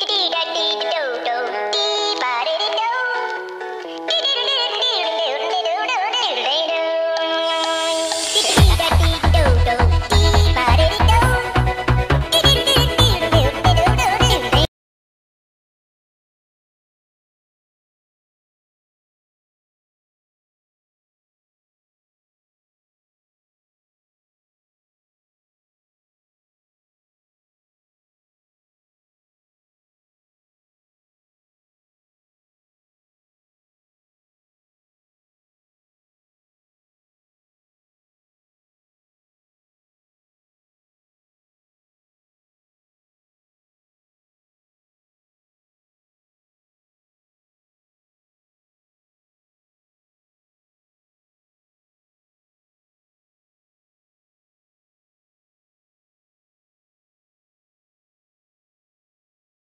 do do do do do do